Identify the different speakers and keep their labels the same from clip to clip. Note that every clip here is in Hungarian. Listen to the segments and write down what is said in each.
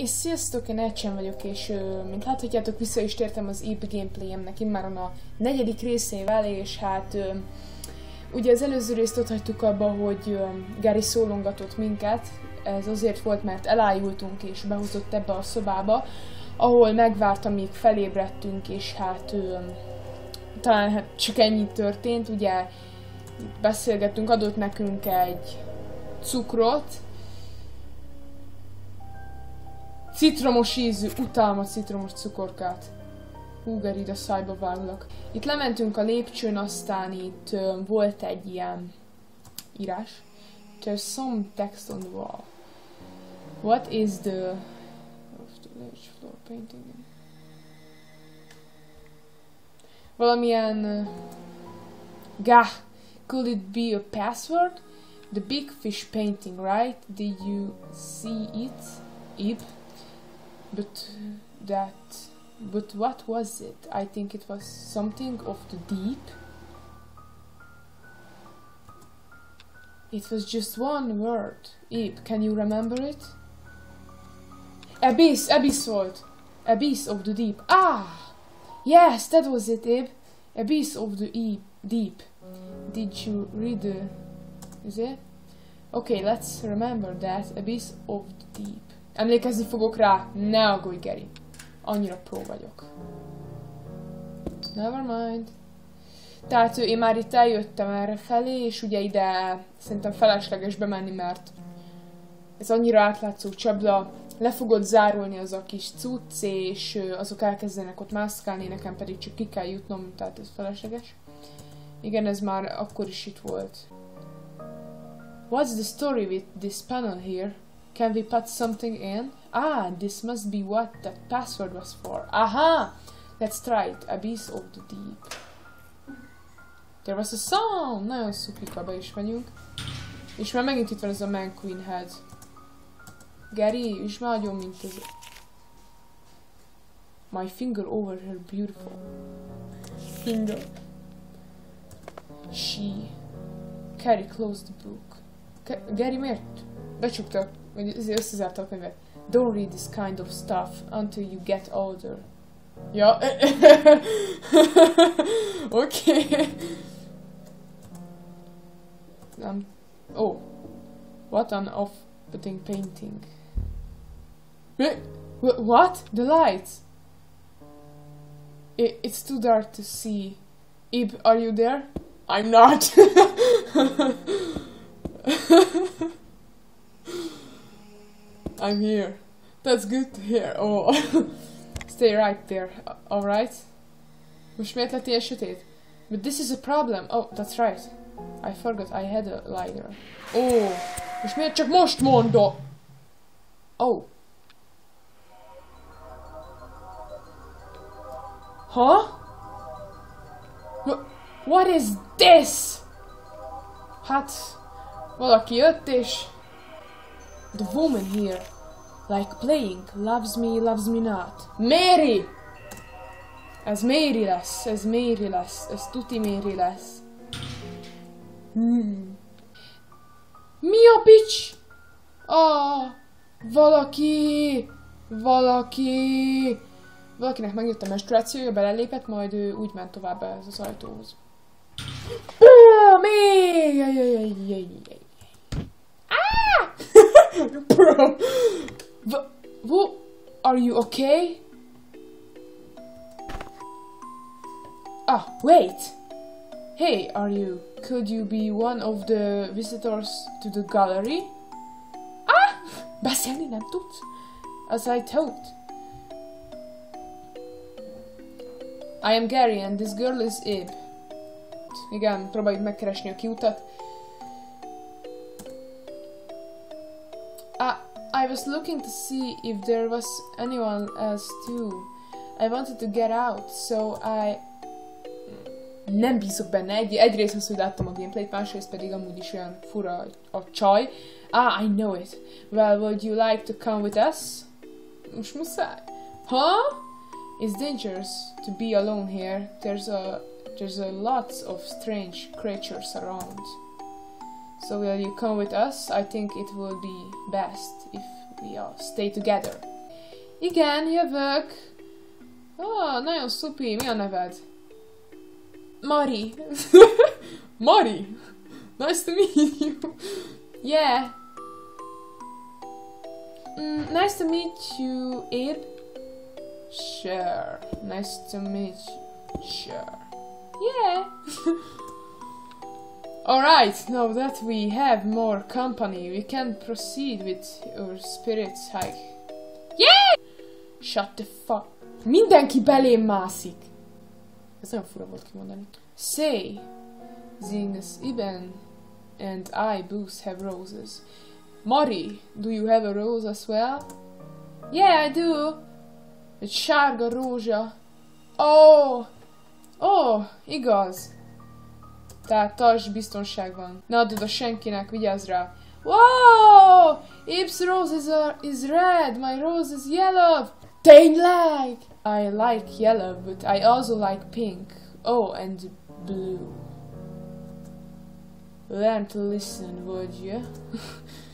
Speaker 1: És sziasztok, én Elcsen vagyok, és mint láthatjátok, vissza is tértem az EP gameplayemnek immáron a negyedik részével, és hát ugye az előző részt ott hagytuk abba, hogy Gary szólongatott minket, ez azért volt, mert elájultunk és behozott ebbe a szobába, ahol megvárta, míg felébredtünk, és hát talán hát csak ennyi történt, ugye beszélgettünk, adott nekünk egy cukrot, Citromos ízű, utálom a citromos cukorkát. Hú, Geri, a szájba váglak. Itt lementünk a lépcsőn, aztán itt ö, volt egy ilyen írás. There's some text on the wall. What is the... floor painting? Valamilyen... Uh, gah! Could it be a password? The big fish painting, right? Did you see it? Ib? But that. But what was it? I think it was something of the deep. It was just one word. Ib, can you remember it? Abyss, abyss volt. Abyss of the deep. Ah! Yes, that was it, Ib. Abyss of the e deep. Did you read the... Is it? Okay, let's remember that. Abyss of the deep. Emlékezni fogok rá, ne aggódj, Geri. Annyira pró vagyok. Never mind. Tehát én már itt eljöttem erre felé, és ugye ide szerintem felesleges bemenni, mert ez annyira átlátszó csapda, le fogod zárulni az a kis cucc, és azok elkezdenek ott mászkálni, nekem pedig csak ki kell jutnom, tehát ez felesleges. Igen, ez már akkor is itt volt. What's the story with this panel here? Can we put something in? Ah, this must be what that password was for. Aha! Let's try it. Abyss of the Deep. There was a song! Nagyon szupika, be is megyünk. És már megint itt van ez a Man Queen Head. Gary, és már nagyon, mint ez... My finger over her beautiful. Finger. She. Carrie closed the book. Ka- Gary miért becsukta, vagy összezárta a könyvet? Don't read this kind of stuff until you get older. Oké. Okay. Um, oh. What an off-putting painting. Wh- wh- What? The lights? I- it's too dark to see. Ib, are you there? I'm not. I'm here. That's good to hear. Oh. Stay right there. Alright? Most lett ilyen sötét? But this is a problem. Oh, that's right. I forgot I had a lighter. Oh. És miért csak most mondod? Oh. Huh? What is this? Hát, valaki jött és... The woman here, like playing, loves me, loves me not. Mary! Ez Mary lesz, ez Mary lesz, ez tuti Mary lesz. Hmm. Mi a bitch? Ah, valaki, valaki, valakinek megjött a menstruációja, belelépett, majd ő úgy ment tovább ez az ajtóhoz. Oh, még! Bro! Wh- who- are you okay? Ah, wait! Hey, are you? Could you be one of the visitors to the gallery? Ah! Beszélni nem tudsz? As I thought. I am Gary and this girl is Ib. Igen, próbáljuk megkeresni a kiutat. Uh, I was looking to see if there was anyone else too. I wanted to get out, so I... Nem bízok benne. Egy, egyrészt az, hogy láttam a gameplayt, másrészt pedig amúgy is olyan fura a csaj. Ah, I know it. Well, would you like to come with us? Most muszáj. Huh? It's dangerous to be alone here. There's a there's a lots of strange creatures around. So will you come with us? I think it will be best if we all stay together. Igen, jövök. Oh, nagyon szupi. Mi a neved? Mari. Mari. Nice to meet you. Yeah. Mm, nice to meet you, Abe. Sure. Nice to meet you. Sure. Yeah. Alright, now that we have more company, we can proceed with our spirits hike. Yeah! Shut the fuck. Mindenki belém mászik. Ez nagyon fura volt kimondani. Say, Zinus Iben and I both have roses. Mari, do you have a rose as well? Yeah, I do. Egy sárga rózsa. Oh! Oh, igaz. Tehát tartsd biztonságban. Ne add oda senkinek, vigyázz rá. Wow! Ib's rose is, a, is red, my rose is yellow. Tényleg! I like yellow, but I also like pink. Oh, and blue. Learn to listen, would you?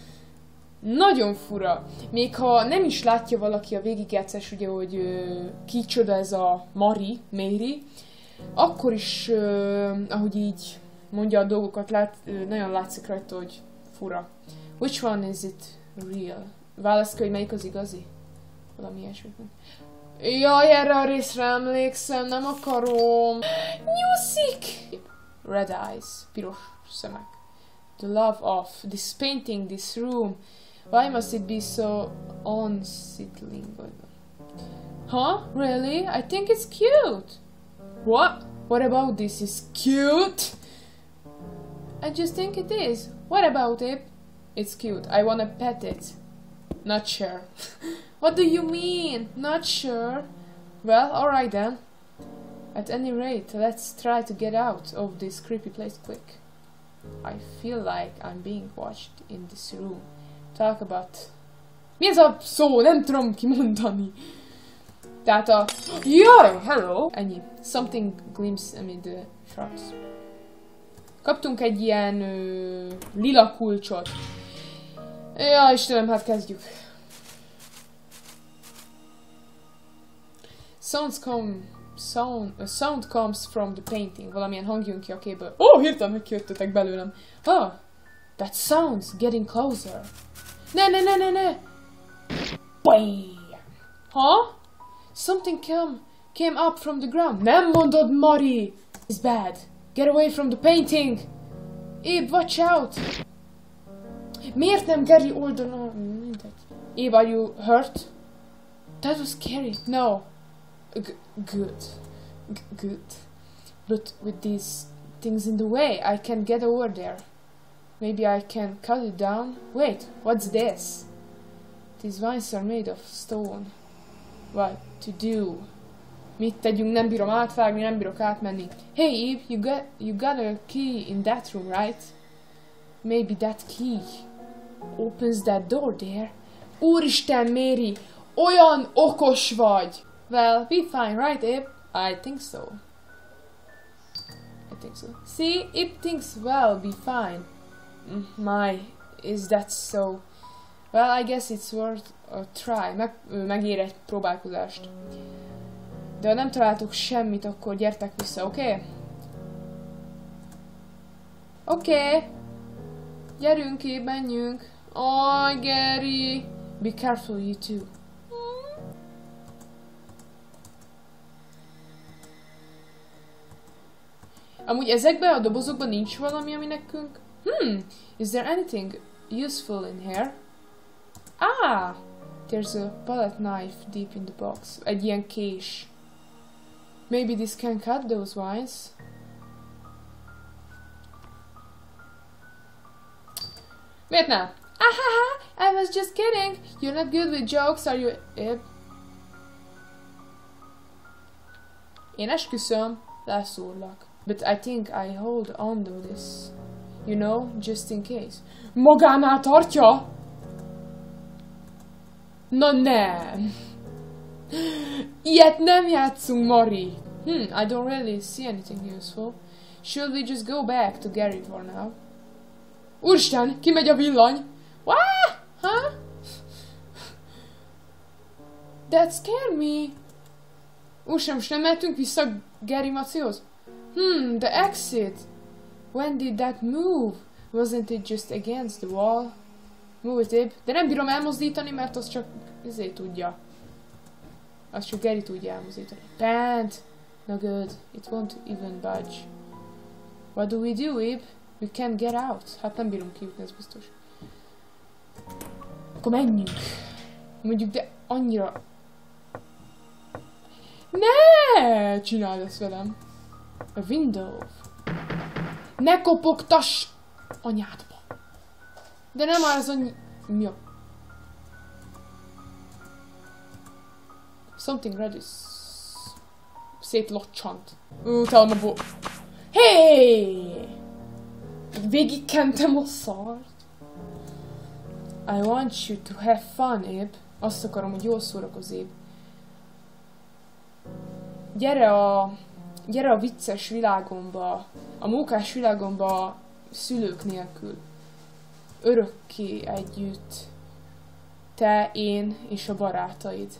Speaker 1: Nagyon fura. Még ha nem is látja valaki a végigjátszás, ugye, hogy ö, kicsoda ez a Mari, Mary, akkor is, ahogy így mondja a dolgokat, lát, nagyon látszik rajta, hogy fura. Which one is it real? Válasz hogy melyik az igazi? Valami ilyesmit. Jaj, erre a részre emlékszem, nem akarom. Nyuszik! Red eyes, piros szemek. The love of this painting, this room. Why must it be so unsettling? Huh? Really? I think it's cute. What? What about this is cute? I just think it is. What about it? It's cute. I wanna pet it. Not sure. what do you mean? Not sure? Well, alright then. At any rate, let's try to get out of this creepy place quick. I feel like I'm being watched in this room. Talk about... Mi ez a szó? Nem tudom kimondani. Tehát a... Jaj, hello! Ennyi. Something gleams amid the shrubs. Kaptunk egy ilyen ö, lila kulcsot. Ja, Istenem, hát kezdjük. Sounds come... Sound, a sound comes from the painting. Valamilyen hang jön ki a képből. Ó, oh, hirtelen megkijöttetek belőlem. Ah, that sounds getting closer. Ne, ne, ne, ne, ne! Bam! Huh? Something come, came up from the ground. Nem mondod, Mari! It's bad. Get away from the painting! Abe, watch out! Miért nem Gary? Mindegy. Abe, are you hurt? That was scary. No. G good. G good. But with these things in the way, I can get over there. Maybe I can cut it down. Wait, what's this? These vines are made of stone. What to do? Mit tegyünk? Nem bírom átvágni, nem bírok átmenni. Hey Eve, you got, you got a key in that room, right? Maybe that key opens that door there. Úristen, Mary! Olyan okos vagy! Well, be fine, right, Ib? I think so. I think so. See, Ib thinks well, be fine. My, is that so? Well, I guess it's worth a try. Meg, megér egy próbálkozást. De ha nem találtuk semmit, akkor gyertek vissza, oké? Okay? Oké. Okay. Gyerünk ki, menjünk. Oh, Gary. Be careful, you too. Amúgy ezekben a dobozokban nincs valami, ami nekünk... Hmm, is there anything useful in here? Ah! There's a palette knife deep in the box. Ilyen kés. Maybe this can cut those vines. Miért ne? Ahaha! I was just kidding! You're not good with jokes, are you, Ib? Én esküszöm, leszúrlak. But I think I hold on to this. You know, just in case. Magánál tartja? Na nem! Ilyet nem játszunk, Mari! Hmm, I don't really see anything useful. Should we just go back to Gary for now? Úristen, kimegy a villany! Wah! Ha? That scared me. Úristen, most nem mehetünk vissza Gary Macihoz? Hmm, the exit. When did that move? Wasn't it just against the wall? It, Abe. De nem bírom elmozdítani, mert az csak ezért tudja. Azt csak Gary tudja elmozdítani. Pant! No good. It won't even budge. What do we do, Abe? We can't get out. Hát nem bírom kijutni, ez biztos. Akkor menjünk. Mondjuk, de annyira... Ne! Csináld ezt velem. A window. Ne kopogtass anyádba. De nem az annyi... Mi a... Something red is... Szétlocsant. Utána bo... Hey! Végigkentem a szart. I want you to have fun, Ib. Azt akarom, hogy jól szórakozz, Ib. Gyere a... Gyere a vicces világomba, a mókás világomba szülők nélkül. Örökké együtt. Te, én és a barátaid.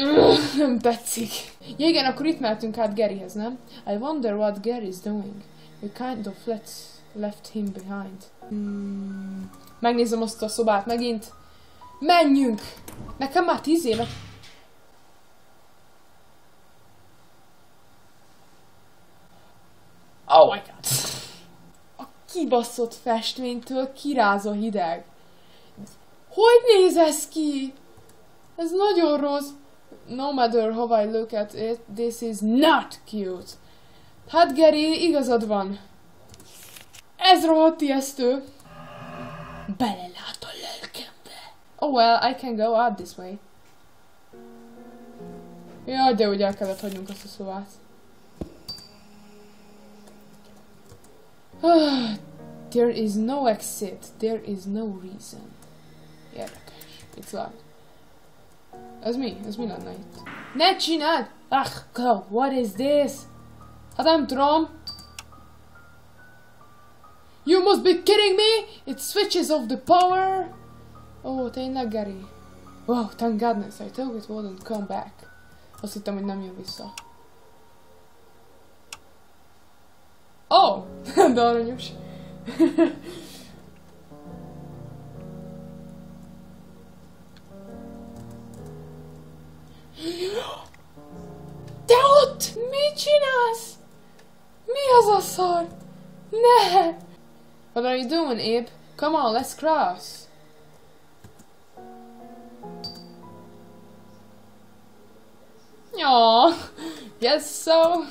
Speaker 1: Mm, Nem tetszik. Ja igen, akkor itt mehetünk át Garyhez, nem? I wonder what Gary's doing. We kind of let, left him behind. Mm, megnézem azt a szobát megint. Menjünk! Nekem már tíz éve... Oh my god! Kibaszott festménytől kiráz a hideg. Hogy néz ez ki? Ez nagyon rossz. No matter how I look at it, this is not cute. Hát Geri, igazad van. Ez rohadt ijesztő. Belelát a lelkembe. Oh well, I can go out this way. Jaj, de úgy el kellett hagynunk azt a szobát. There is no exit. There is no reason. Érdekes. It's locked. Ez mi? Ez mi lenne itt? Ne csináld! Ah, go, what is this? Hát nem. You must be kidding me! It switches off the power! Oh, tényleg, Gary? Wow, thank goodness, I thought it wouldn't come back. Azt hittem, hogy nem jön vissza. Oh! What are you doing, Abe? Come on, let's cross. Aww. Yes, so.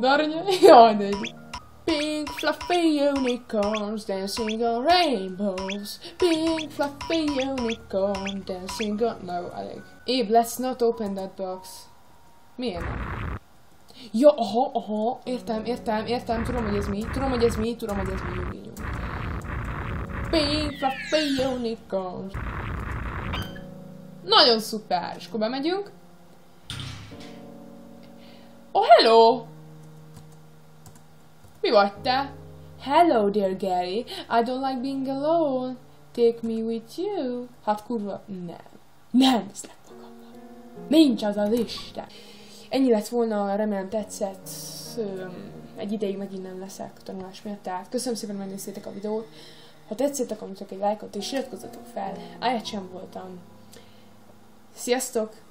Speaker 1: Pink fluffy unicorns dancing on rainbows. Pink fluffy unicorn dancing on... No, elég. Abe, let's not open that box. Miért nem? Ja, aha, aha, értem, értem, értem, tudom, hogy ez mi, tudom, hogy ez mi, tudom, hogy ez mi, nyugi, nyugi. Pink fluffy unicorns. Nagyon szuper, és akkor bemegyünk. Oh, hello! Vagy te? Hello, dear Gary. I don't like being alone. Take me with you. Hát kurva, nem. Nem viszlek magammal. Nincs az az Isten. Ennyi lett volna, remélem tetszett. Egy ideig megint nem leszek tanulás miatt, tehát köszönöm szépen, hogy megnéztétek a videót. Ha tetszett, akkor egy lájkot és iratkozzatok fel. Áját sem voltam. Sziasztok!